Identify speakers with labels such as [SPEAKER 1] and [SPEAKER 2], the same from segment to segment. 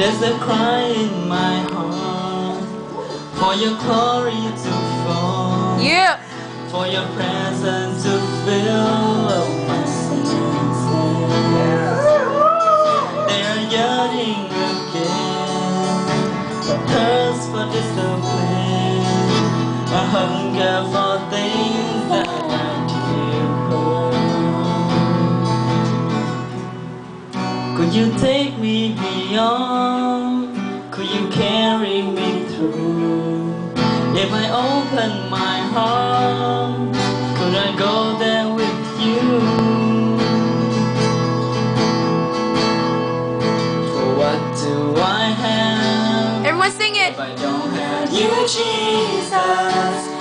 [SPEAKER 1] There's a cry in my heart for your glory to fall,
[SPEAKER 2] Yeah.
[SPEAKER 1] for your presence to fill up my senses. They are yearning again, a thirst for discipline, a hunger for things that are Could you take me beyond? Could you carry me through? If I open my heart, could I go there with you? For what do I have?
[SPEAKER 2] Everyone sing it.
[SPEAKER 1] If I don't have you, Jesus,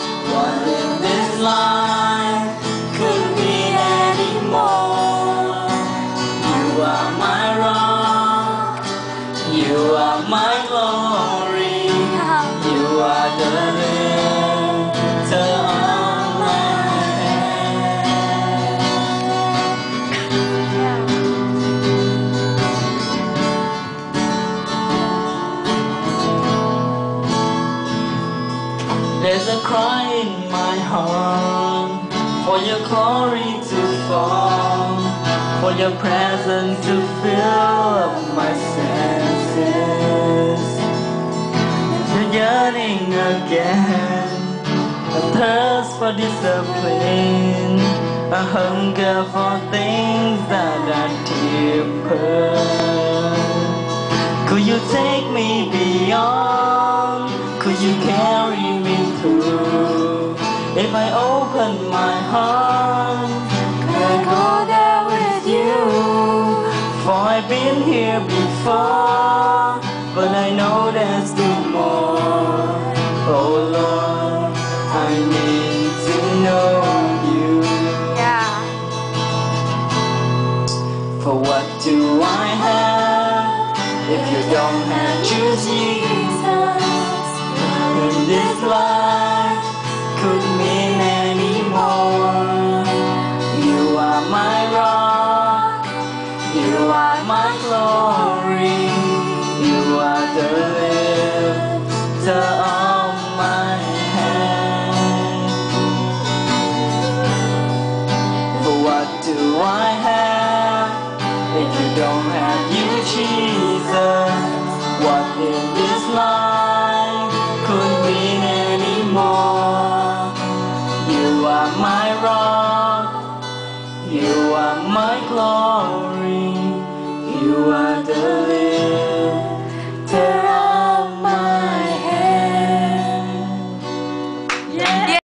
[SPEAKER 1] you are my glory, you are the. There's a cry in my heart for your glory to fall, for your presence to fill up my senses. Yearning again, a thirst for discipline, a hunger for things that are deeper. Could you take me beyond? Could you carry me through? If I open my heart, could I go there with you? For I've been here before, what do I have if you don't have you, don't have you, Jesus, what in this life could mean anymore? You are my rock, you are my glory, you are the living.